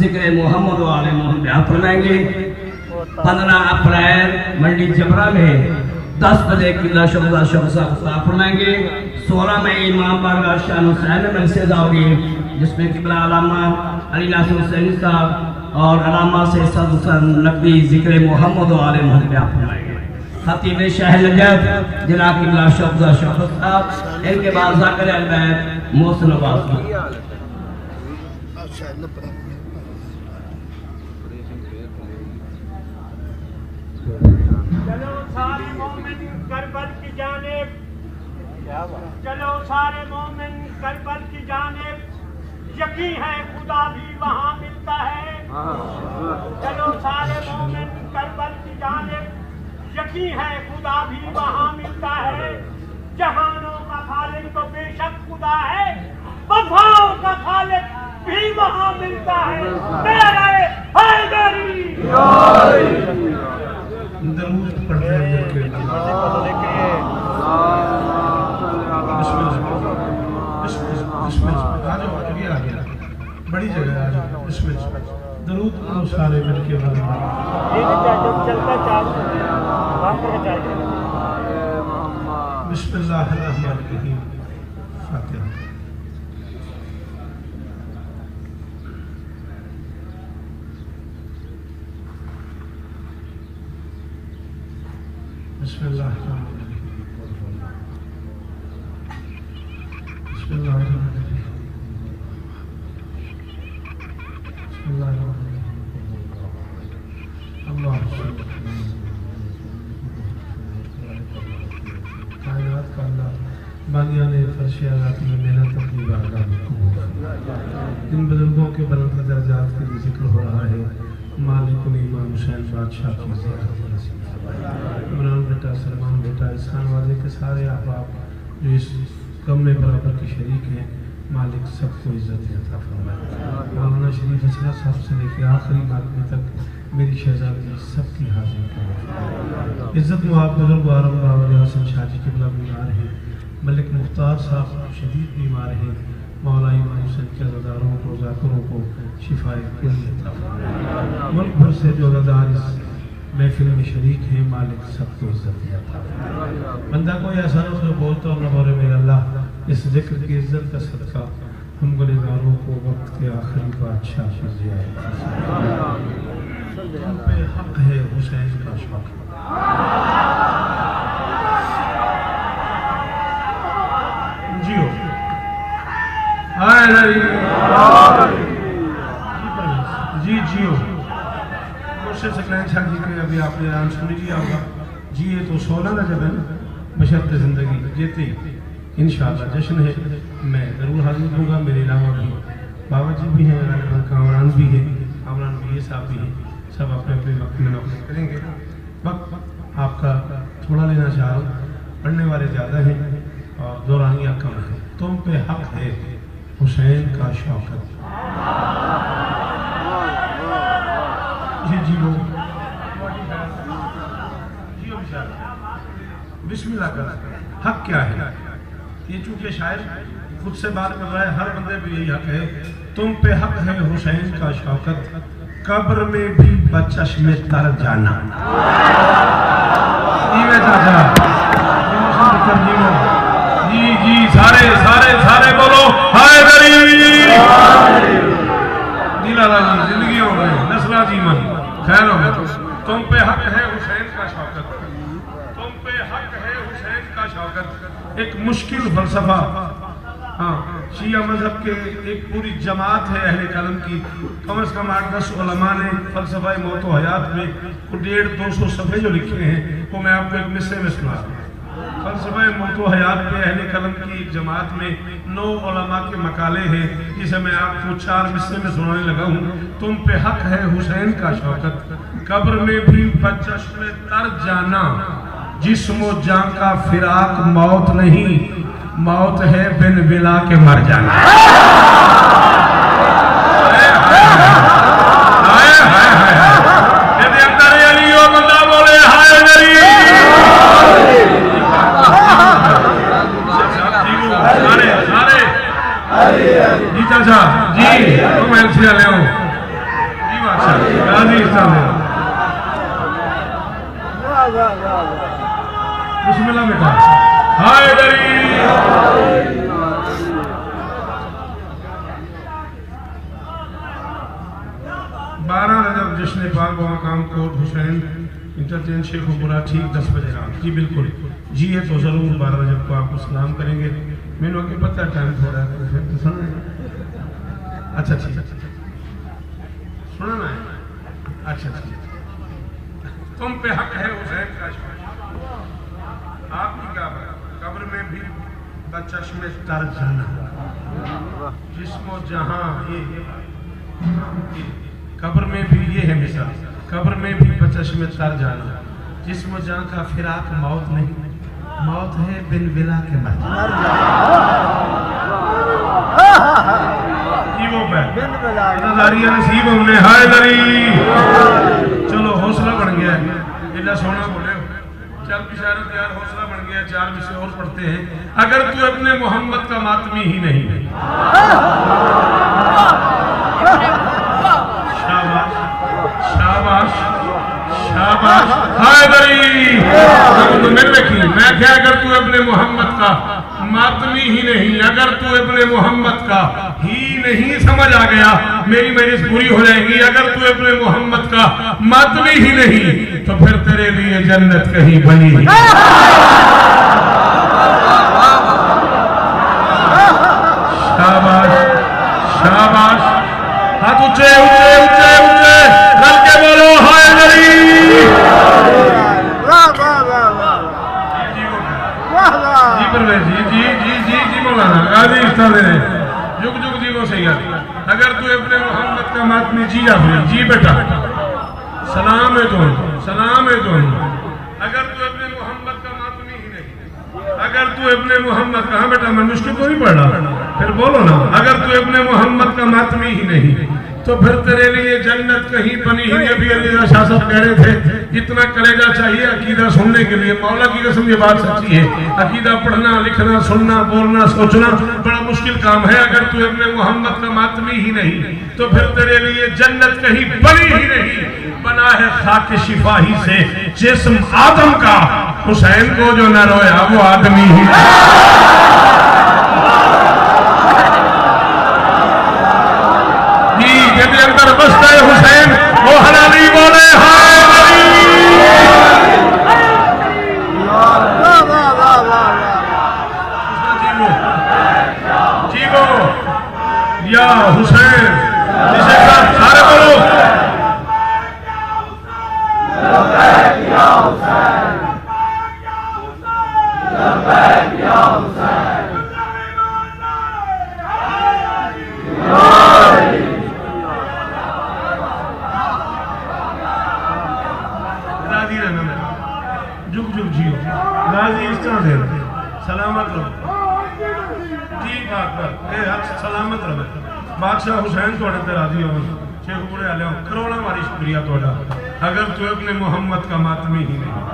ذکر محمد والے محمد بیان فرمائیں گے۔ پندرہ اپریل منڈی جبرہ میں دس بجے قلعہ شہزہ شہزہ خطاب فرمائیں گے۔ سولہ میں امام بارگاہ شاہ حسین میں سیدہ ہوگی جس میں قبلہ علامہ علی ناصر حسین صاحب اور علامہ سے صد حسن نقدی ذکر محمد والے محمد بیان فرمائیں گے۔ خطیب شاہ نجف جناب قبلہ شہزہ شہزہ صاحب، ان کے بعد ذاکر البیت محسن عباس۔ اچھا، چلو سارے مومن کربل کی جانب۔ چلو سارے مومن کربل کی جانب۔ یقین ہے خدا بھی وہاں ملتا ہے۔ چلو سارے مومن کربل کی جانب۔ یقین ہے خدا بھی وہاں ملتا ہے۔ جہانوں کا خالق تو بے شک خدا ہے۔ وفاؤں کا خالق بھی وہاں ملتا ہے۔ میرے حیدری درود پڑھتے آ بڑی جگہ ہے، آ جاؤ بسم اللہ درود پڑھو سارے مل کے بعد بسم اللہ الرحمن الرحیم فاتحہ بسم اللہ الرحمن الرحیم بسم اللہ الرحمن الرحیم بسم اللہ الرحمن الرحیم اللہ کائنات کا اللہ بانیان فرش آزاد میں محنت اپنی بارگاہ میں قبول فرما۔ ان بزرگوں کے بلند درجات کے لیے ذکر ہو رہا ہے۔ مالک امام حسین بادشاہ کی زیارت نصیب عمران بیٹا سلمان بیٹا احسان والے کے سارے احباب جو اس غم میں برابر کے شریک ہیں، مالک سب کو عزت عطا فرمائے۔ مولانا شریف حسنہ صاحب سے لے کے آخری مادمی تک میری شہزادی سب کی حاضر کرو عزت محاب بزرگ عالم باور حسن شاہ جی قبلہ بیمار ہیں۔ ملک مختار صاحب شدید بیمار ہیں۔ مولا امام حسین کے عزاداروں کو، ذاکروں کو شفائے کلی عطا ملک بھر سے جو عزادار اس محفل میں شریک ہیں، مالک سب کو عزت عطا فرمائے۔ بندہ کوئی ایسا نہ جو بولتا ہو، نہ بولے میرا اللہ، اس ذکر کی عزت کا صدقہ ہم گنہگاروں کو وقت کے آخری بادشاہ شزی آئے تم پہ حق ہے حسین کا شوق۔ جی جیو مرشد سکلین شاہ جی کے ابھی آپ نے اعلان سنی جی، لیا ہوگا جی یہ تو سولہ کا جب ہے نا، بشرط زندگی جیتے انشاءاللہ جشن ہے۔ میں ضرور حاضر ہوں گا۔ میرے علاوہ بھی بابا جی بھی ہیں، کامران بھی ہیں، کامران بھی یہ صاحب بھی ہیں۔ سب اپنے اپنے وقت میں نوکری کریں گے۔ وقت آپ کا تھوڑا لینا چاہ رہا ہوں۔ پڑھنے والے زیادہ ہیں اور دورانیہ کم ہے تم پہ حق ہے۔ حسین کا شوقت جی جی وہ جی۔ وہ بسم اللہ کر حق کیا ہے؟ یہ چونکہ شاعر خود سے بات کر رہا ہے، ہر بندے بھی یہی حق ہے، تم پہ حق ہے حسین کا شوقت قبر میں بھی بچش میں تر جانا۔ جی چاچا جی جی سارے سارے سارے بولو۔ ہائے دری جی لالا جی زندگی ہو گئی۔ نسلہ جی من خیر ہو گئے تم پہ حق ہے حسین کا شوقت تم پہ حق ہے حسین کا شوقت ایک مشکل فلسفہ۔ ہاں شیعہ مذہب کے ایک پوری جماعت ہے اہل قلم کی۔ کم از کم آٹھ دس علماء نے فلسفہ موت و حیات میں وہ ڈیڑھ دو سو صفحے جو لکھے ہیں، وہ میں آپ کو ایک مصرے میں سنا رہا ہوں۔ فلسفہ موت و حیات پہ اہل قلم کی ایک جماعت میں نو علماء کے مقالے ہیں، جسے میں آپ کو چار مصرے میں سنانے لگا ہوں۔ تم پہ حق ہے حسین کا شوقت قبر میں بھی بچش میں تر جانا۔ جسم و جان کا فراق موت نہیں، موت ہے بن ولا کے مر جانا ہائے ہائے ہائے ہائے یہ اندر علی و بندہ بولے ہائے نری سارے سارے جی چاچا جی تم ایل سی والے ہو غازی اسلام بسم اللہ بیٹا ہائے دری بارہ رجب جشن پاک وہاں کام کوٹ حسین انٹرٹین شیخ و برا ٹھیک دس بجے رات جی بالکل جی ہے تو ضرور بارہ رجب کو آپ کو سلام کریں گے میں نے کہ پتہ ٹائم تھوڑا ہے پھر تو سننا ہے اچھا ٹھیک ہے سننا ہے اچھا ٹھیک تم پہ حق ہے حسین کا شکر آپ کی کیا بات قبر میں بھی بچشم تر جانا جسم و جہاں یہ قبر میں بھی یہ ہے مثال قبر میں بھی بچشم تر جانا جسم و جہاں کا فراق موت نہیں موت ہے بن بلا کے مر جیووں پہ نظاریہ نصیب ہونے ہائے لری چلو حوصلہ بن گیا۔ ہے اللہ سونا بولے۔ چل بشارت یار حوصلہ بن گیا۔ چار بشے اور پڑھتے ہیں۔ اگر تو اپنے محمد کا ماتمی ہی نہیں۔ شاباش شاباش شاباش۔ ہائے دیکھی میں کیا اگر تو اپنے محمد کا ماتمی ہی نہیں، اگر تو اپنے محمد کا ہی نہیں سمجھ آ گیا، میری مجلس پوری ہو جائے گی، اگر تو ابن محمد کا ماتمی ہی نہیں، تو پھر تیرے لیے جنت کہیں بنی ہی شاباش شاباش ہاتھ اچھے اچھے اچھے اچھے رل کے بولو ہائے نبی جی پرویز جی جی جی جی جی مولانا غازی استاد نے جگ جگ جی وہ صحیح ہے اگر تو اپنے محمد کا ماتمی جی جعفری جی بیٹا سلام ہے تو سلام ہے تو اگر تو اپنے محمد کا ماتمی ہی نہیں اگر تو اپنے محمد کہاں بیٹا میں مشکل تو نہیں پڑھ رہا پھر بولو نا اگر تو اپنے محمد کا ماتمی ہی نہیں۔ تو پھر تیرے لیے جنت کہیں بنی ہی ہے بھی علی شاہ صاحب کہہ رہے تھے، جتنا کلیجہ چاہیے عقیدہ سننے کے لیے۔ مولا کی قسم یہ بات سچی ہے، عقیدہ پڑھنا، لکھنا، سننا، بولنا، سوچنا بڑا مشکل کام ہے۔ اگر تو اپنے محمد کا ماتمی ہی نہیں، تو پھر تیرے لیے جنت کہیں بنی ہی نہیں۔ بنا ہے خاک شفاہی سے جسم آدم کا۔ حسین کو جو نہ رویا، وہ آدمی ہی جی جب اندر بستا ہے حسین وہ حلالی بولے ہائے نبی جیو یا حسین۔ جسے سارے بولو راضی رہنا میں جگ جگ جیو راضی اس طرح دے سلامت رہو جی بات بات اے حق سلامت رہو بادشاہ حسین تو اڑتے راضی ہو شیخ پورے آلے ہوں کروڑا ماری شکریہ تو اڑا اگر تو اپنے محمد کا ماتمی ہی نہیں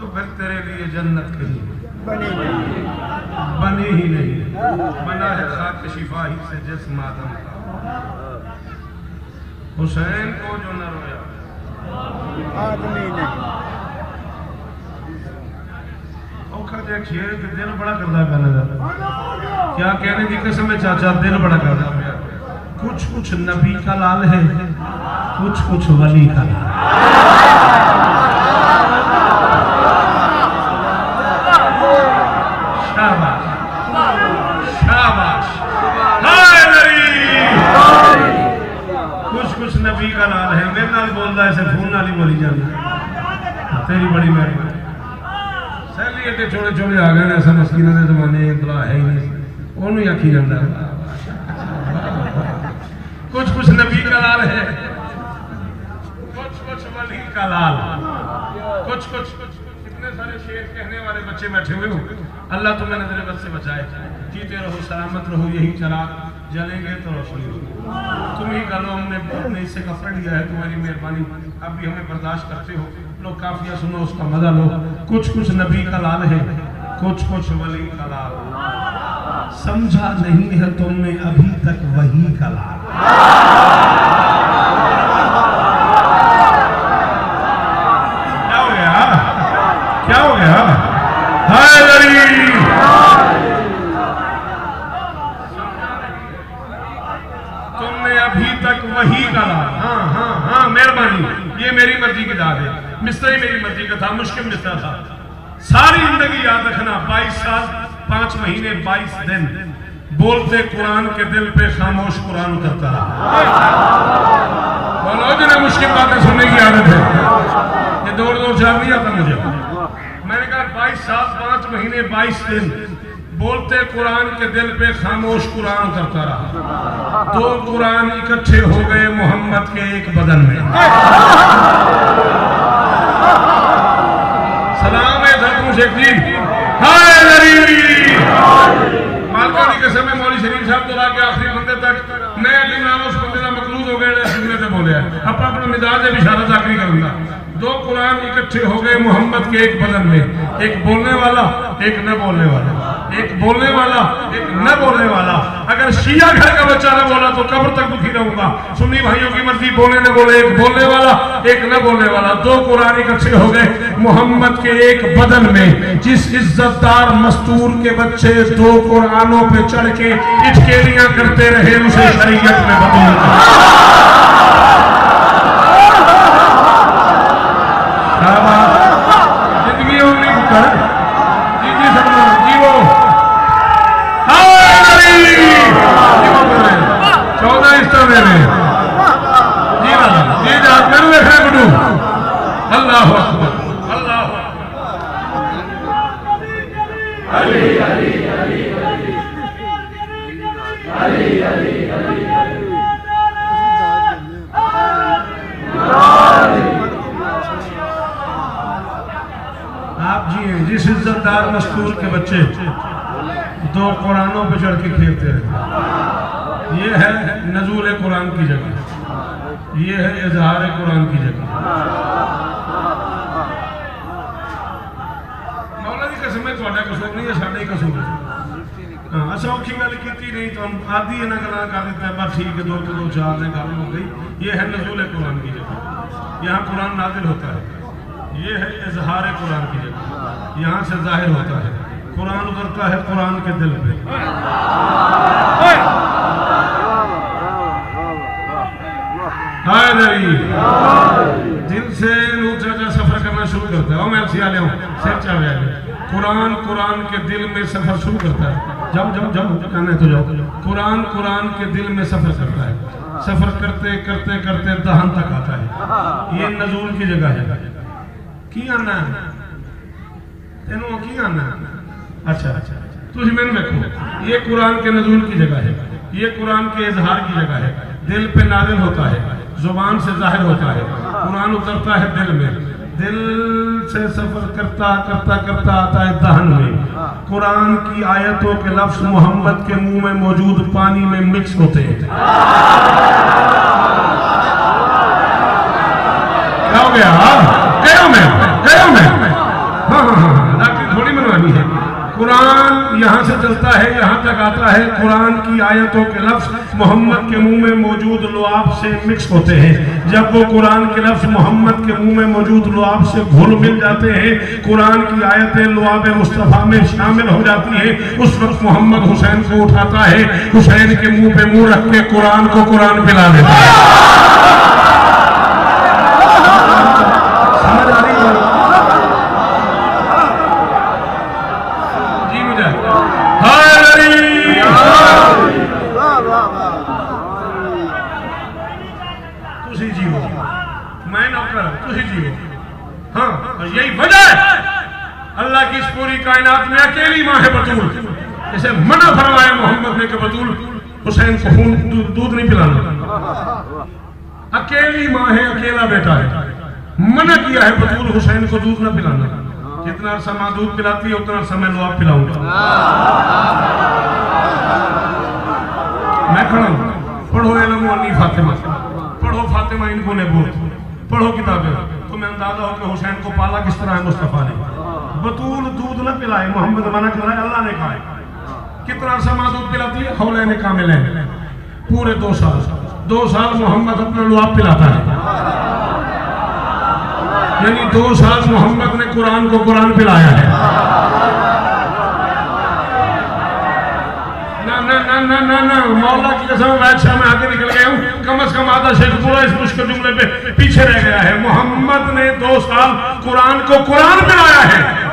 تو پھر تیرے لیے جنت کہیں بنی ہی نہیں۔ بنا ہے خاک شفاہی سے جسم آدم کا۔ حسین کو جو نہ رویا۔ اوکھا جے ایک شیر کے دل بڑا کردا پیا نظر کیا کہنے کی قسم ہے چاچا؟ دل بڑا کردا کچھ کچھ نبی کا لال ہے کچھ کچھ ولی کا لال شاباش شاباش ہائے میری کچھ کچھ نبی کا لال ہے، میرے نال بولدا ایسے فون نال ہی بولی جاندی ہاں، تیری بڑی مہربانی سہلی اٹے چھوڑے چھوڑے آ گئے ایسا مسکینہ دے زمانے بلا ہے ہی نہیں۔ انہوں ہی آکھی جاندہ ہے۔ کچھ کچھ نبی کا لال ہے۔ کچھ کچھ ولی کا لال کچھ کچھ کتنے سارے شیر کہنے والے بچے بیٹھے ہوئے ہو اللہ تمہیں نظر بد سے بچائے۔ جیتے رہو، سلامت رہو، یہی چراغ۔ جلیں گے تو روشنی ہوگی تم ہی کہو ہم نے اپنے اس سے پڑھ لیا ہے، تمہاری مہربانی۔ اب بھی ہمیں برداشت کرتے ہو۔ لوگ کافیہ سنو، اس کا مزہ لو۔ کچھ کچھ نبی کا لال ہے، کچھ کچھ ولی کا لال۔ سمجھا نہیں ہے تم نے ابھی تک وہی کا لال۔ میری مرضی کی ہی میری مرضی کا تھا، مشکل مصرع تھا۔ ساری زندگی یاد رکھنا، بائیس سال، پانچ مہینے، بائیس دن۔ بولتے قرآن کے دل پہ خاموش قرآن اترتا رہا۔ بولو جنہیں مشکل باتیں سننے کی عادت ہے۔ یہ دور دور سے نہیں آتا مجھے۔ میں نے کہا، بائیس سال، پانچ مہینے، بائیس دن۔ بولتے قرآن کے دل پہ خاموش قرآن اترتا رہا۔ دو قرآن اکٹھے ہو گئے محمد کے ایک بدن میں۔ سلام ہے دھرکوں شیخ جی۔ ہائے نریوی مالکہ جی دی قسم ہے مولی شریف صاحب تو کے آخری بندے تک میں دنیا اس بندے کا مقلوب ہو گئے سکنے سے بولے ہیں۔ اپنا اپنا مزاج ہے، بشارت آخری کروں گا۔ دو قرآن اکٹھے ہو گئے محمد کے ایک بدن میں۔ ایک بولنے والا، ایک نہ بولنے والا۔ ایک بولنے والا، ایک نہ بولنے والا۔ اگر شیعہ گھر کا بچہ نہ بولا تو قبر تک دکھی رہوں گا۔ سنی بھائیوں کی مرضی بولے نہ بولے ایک بولنے والا، ایک نہ بولنے والا۔ دو قرآن اکٹھے ہو گئے محمد کے ایک بدن میں، جس عزت دار مستور کے بچے دو قرآنوں پہ چڑھ کے اٹکیلیاں کرتے رہے، اسے شریعت میں بدل زندگی ہونے کو کر جی جی سب جی وہ چودہ اسٹر دے رہے جی نا جی جا میرے دیکھنے بڑھو اللہ اکبر اللہ آپ جی ہیں جی، جس عزت دار مستور کے بچے۔ دو قرآنوں پہ چڑھ کے کھیلتے ہیں۔ یہ ہے نزول قرآن کی جگہ۔ یہ ہے اظہار قرآن کی جگہ۔ مولا دی قسم ہے تھوڑا قصور نہیں ہے ساڈا ہی قصور ہے ہاں اچھا اوکھی گل کیتی نہیں تو ہم آدھی انہاں گلاں کر دیتے ہیں بس ٹھیک ہے دو تو دو چار نے گل ہو گئی یہ ہے نزول قرآن کی جگہ یہاں قرآن نازل ہوتا ہے یہ ہے اظہار قرآن کی جگہ یہاں سے ظاہر ہوتا ہے قرآن اترتا ہے قرآن کے دل پہ ہائے نبی دل سے نوچا جا سفر کرنا شروع کرتا ہے او میں سی آلے ہوں سیر چاہ رہے ہیں قرآن قرآن کے دل میں سفر شروع کرتا ہے۔ جاؤ جاؤ جاؤ کہنا ہے تو جاؤ۔ قرآن قرآن کے دل میں سفر کرتا ہے۔ سفر کرتے کرتے کرتے دہن تک آتا ہے۔ یہ نزول کی جگہ ہے۔ کی آنا ہے؟ تینوں کی آنا ہے؟ اچھا اچھا تجھ میں رکھو۔ یہ قرآن کے نزول کی جگہ ہے۔ یہ قرآن کے اظہار کی جگہ ہے۔ دل پہ نازل ہوتا ہے۔ زبان سے ظاہر ہوتا ہے۔ قرآن اترتا ہے دل میں۔ دل سے سفر کرتا کرتا کرتا آتا ہے دہن میں۔ قرآن کی آیتوں کے لفظ محمد کے منہ میں موجود پانی میں مکس ہوتے ہیں۔ کیا ہو گیا؟ گیا؟ میں گیا؟ میں ہاں ہاں ہاں۔ ڈاکٹر تھوڑی منوانی ہے۔ قرآن یہاں سے چلتا ہے، یہاں تک آتا ہے۔ قرآن کی آیتوں کے لفظ محمد کے منہ میں موجود لعاب سے مکس ہوتے ہیں۔ جب وہ قرآن کے لفظ محمد کے منہ میں موجود لعاب سے گھل مل جاتے ہیں، قرآن کی آیتیں لعاب مصطفیٰ میں شامل ہو جاتی ہیں۔ اس وقت محمد حسین کو اٹھاتا ہے۔ حسین کے منہ پہ منہ رکھ کے قرآن کو قرآن پلا دیتا ہے سمجھ آ رہی ہے جی مجھے ہائے تسی جیو میں نوکر تسی جیو ہاں اور یہی وجہ ہے اللہ کی اس پوری کائنات ماں ہے بطول۔ اسے منع فرمایا محمد نے کہ بطول، حسین کو خون دودھ دودھ نہیں پلانا۔ اکیلی ماں ہے، اکیلا بیٹا ہے۔ منع کیا ہے بطول، حسین کو دودھ نہ پلانا۔ جتنا عرصہ ماں دودھ پلاتی ہے، اتنا عرصہ میں لواب پلاؤں گا۔ میں کھڑا ہوں۔ پڑھو علم انی فاطمہ۔ پڑھو فاطمہ ان کو نبوت۔ پڑھو کتابیں۔ تو میں اندازہ ہو کہ حسین کو پالا کس طرح ہے مصطفیٰ نے۔ بطول دودھ نہ پلائے، محمد منع کر رہا ہے اللہ نے کھائے۔ کتنا عرصہ ماں دودھ پلاتی ہے؟ حولین کامل ہے۔ پورے دو سال دو سال محمد اپنا لعاب پلاتا ہے۔ یعنی دو سال محمد نے قرآن کو قرآن پلایا ہے۔ مولا کی قسم، میں اچھا میں آگے نکل گیا ہوں۔ کم از کم آدھا شیخ پورا اس مشکل جملے پہ پیچھے رہ گیا ہے۔ محمد نے دو سال قرآن کو قرآن پہ آیا ہے۔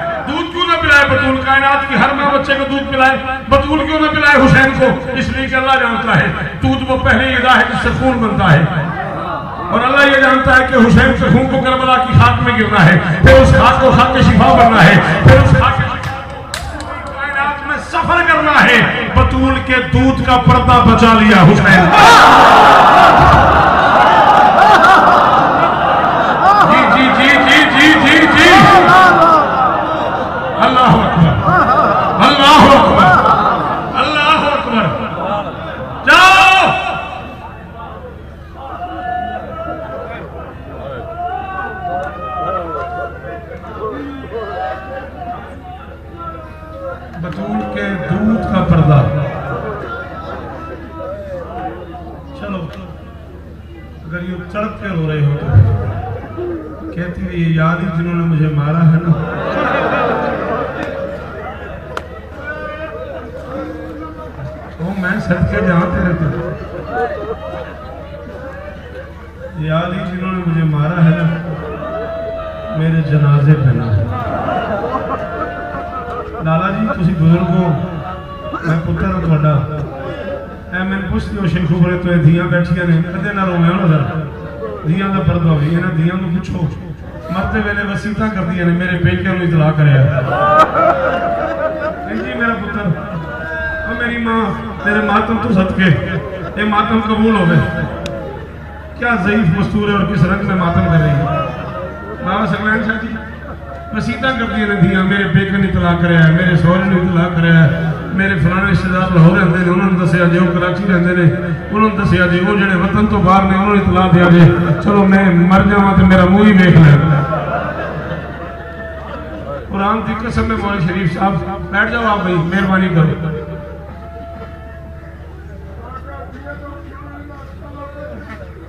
پلائے بطول کائنات کی ہر ماں بچے کو دودھ پلائے بطول کیوں نہ پلائے حسین کو؟ اس لیے کہ اللہ جانتا ہے، دودھ وہ پہلے ادا ہے جس سے خون بنتا ہے۔ اور اللہ یہ جانتا ہے کہ حسین سے خون کو کربلا کی خاک میں گرنا ہے، پھر اس خاک کو خاک شفا بننا ہے، پھر اس خاک کائنات میں سفر کرنا ہے۔ بطول کے دودھ کا پردہ بچا لیا حسین۔ اللہ! سب جہاں تیرے پر یہ علی جنہوں نے مجھے مارا ہے نا، میرے جنازے پہنا ہے لالا جی تھی بزرگ ہو میں پتر ہوں تھوڑا اے میں پوچھتی ہوں، شیخو بڑے تو دھیاں بیٹھیاں نے ادھے نہ رویا ہونا ذرا؟ دھیاں کا پردہ ہوئی ہے نا دھیاں کو پوچھو۔ مرتے ویلے وسیطہ کر دیا نے، میرے پیکر اطلاع کریا جی میرا پتر۔ اور میری ماں تیرے ماتم تو صدقے، یہ ماتم قبول ہو گئے۔ کیا ضعیف مستور ہے اور کس رنگ میں ماتم کر رہی ہے؟ بابا سکلین شاہ جی مسیطہ دیئے نہیں دیا میرے بیکن نے اطلاع کریا ہے، میرے سوہرے نے اطلاع کریا ہے، میرے فلانے رشتے دار رہن دے انہوں نے دسیا جے وہ کراچی رہن دے انہوں نے دسیا جے وہ جنہیں وطن تو باہر نے، انہوں نے اطلاع دیا جے چلو میں مر جاواں تو میرا منہ ہی ویکھ لے۔ قرآن کی قسم میں مولی شریف صاحب، بیٹھ جاؤ آپ بھئی مہربانی کرو۔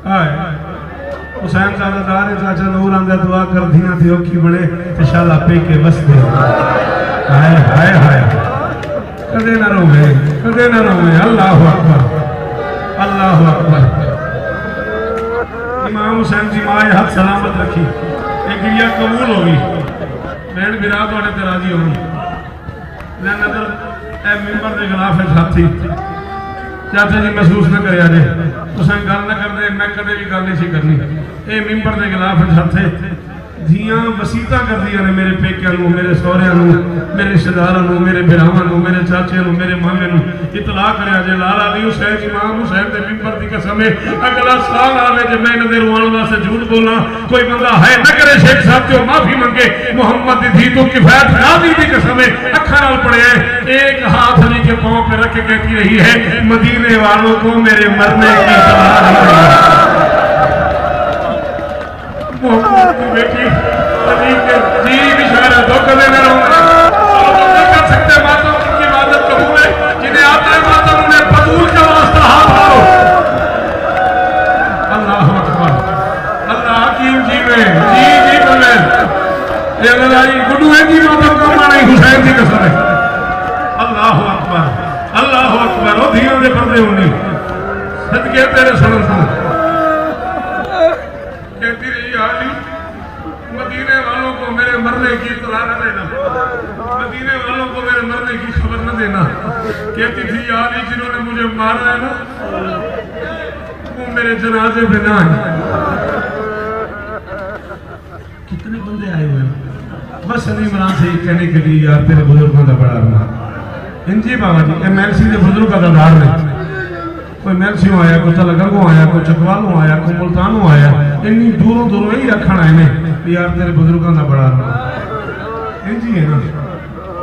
حسین زیادہ دار چاچا، نور آندا دعا کر دیا تھی اوکھی بڑے انشاءاللہ پی کے بس دے۔ ہائے ہائے ہائے کدے نہ رو روے کدے نہ رو روے اللہ اکبر اللہ اکبر۔ امام حسین جی ماں ہاتھ سلامت رکھی۔ ایک گڑیا قبول ہو گئی بہن برا تو راضی ہو ہوگی لیکن اے ممبر دے خلاف ہے ساتھی ਚਾਚਾ ਜੀ ਮਹਿਸੂਸ ਨਾ ਕਰਿਆ ਜੇ ਤੁਸੀਂ ਗੱਲ ਨਾ ਕਰਦੇ ਮੈਂ ਕਦੇ ਵੀ ਗੱਲ ਨਹੀਂ ਸੀ ਕਰਨੀ ਇਹ ਮਿੰਬਰ ਦੇ ਖਿਲਾਫ دھیاں وسیطہ کر دیا نے میرے پیکیاں نو میرے سوریاں نو میرے رشتہ نو میرے بھراواں نو میرے چاچے نو میرے مامے نو اطلاع کرے آجے لالا علی سہج امام حسین دے منبر دی قسم ہے اگلا سال آوے جے میں نے نظر روان سے جھوٹ بولنا کوئی بندہ ہے نہ کرے شیخ صاحب تو معافی منگے محمد دی دھی تو کفیت نہ دی دی قسم ہے اکھاں نال پڑھیا ہے ایک ہاتھ علی کے پاؤں پہ رکھ کے کہتی رہی ہے مدینے والوں کو میرے مرنے کی خبر ہے کی بیٹی عظیم کے عظیم اشارہ دو کرنے رہوں گا اللہ اکبر اللہ حسین اللہ اکبر اللہ صدقے تیرے سرن تو میری آلی جنہوں نے مجھے مارا ہے نا، وہ میرے جنازے پہ نہ آئے۔ کتنے بندے آئے ہوئے بس علی عمران سے یہ کہنے کے لیے، یار تیرے بزرگوں کا بڑا ارمان ان جی بابا جی ایم ایل سی کے بزرگ کا دردار نہیں کوئی ایم ایل سی آیا، کوئی تلگر کو آیا، کوئی چکوال ہو آیا، کوئی ملتان ہو آیا۔ ان دوروں دوروں ہی رکھنا ہے میں یار تیرے بزرگوں کا بڑا ارمان ان جی ہے نا۔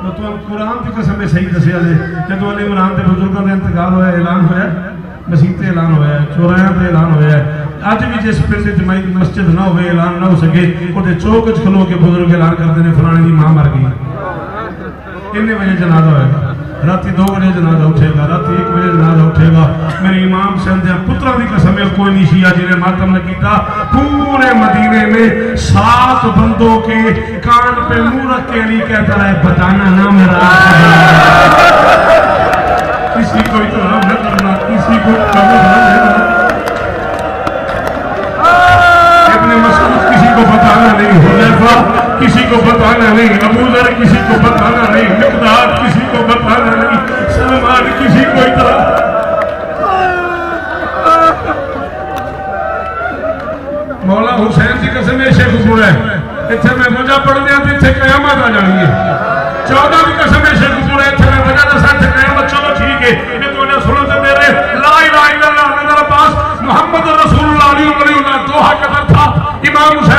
تو قرآن کی قسم میں صحیح دسیا جی جب علی عمران کے بزرگوں کا انتقال ہوا اعلان ہوا مسیح اعلان ہوا چورایا کا اعلان ہوا اج بھی جس پنڈ جمائی مسجد نہ ہوئے اعلان نہ ہو سکے وہ چوک چ کھلو کے بزرگ اعلان کرتے ہیں فلانے کی ماں مر گئی کنے بجے جنازہ ہوا رات دو بجے جنازہ اٹھے گا رات ایک بجے جنازہ اٹھے گا میرے امام سے اندھیا پترہ دی قسم ہے کوئی نہیں شیعہ جنہیں ماتم نہ کیتا پورے مدینے میں سات بندوں کے کان پہ منہ رکھ کے نہیں کہتا ہے بتانا نہ میرا کسی کو اتنا نہ کرنا کسی کو قبول نہ کرنا ابن مسعود بتانا نہیں حلیفہ کسی کو بتانا نہیں، ابو کسی کو بتانا نہیں، مقداد کسی کو بتانا نہیں سلمان کسی کو اتنا مولا حسین جی قسم ہے، شیخ ہے۔ اچھا میں مجھا پڑھ دیا تو اچھا قیامت آ جانی ہے چودہ بھی قسم ہے، شیخ ہے اچھا میں مجھا دسا اتنے قیامت چلو ٹھیک ہے۔ میں تو انہیں سنو تو میرے، لا الہ الا اللہ میرا پاس، محمد رسول اللہ علیہ وسلم دوہا حقیقت تھا، امام حسین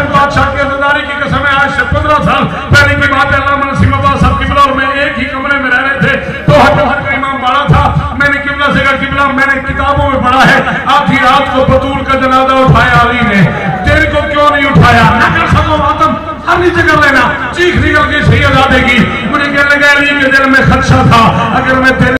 چودہ سال پہلے کی بات ہے، اللہ علامہ نصیب عباس صاحب، قبلہ اور میں ایک ہی کمرے میں رہ رہے تھے۔ تو ہر ہر کا امام بڑا تھا۔ میں نے قبلہ سے کہا، قبلہ میں نے کتابوں میں پڑھا ہے۔ آج ہی رات کو بطول کا جنادہ اٹھایا علی نے۔ تیرے کو کیوں نہیں اٹھایا؟ نہ کر سکو ماتم ہر نیچے کر لینا۔ چیخ نکل کے صحیح دے گی مجھے کہنے لگا، علی کے دل میں خدشہ تھا۔ اگر میں تیرے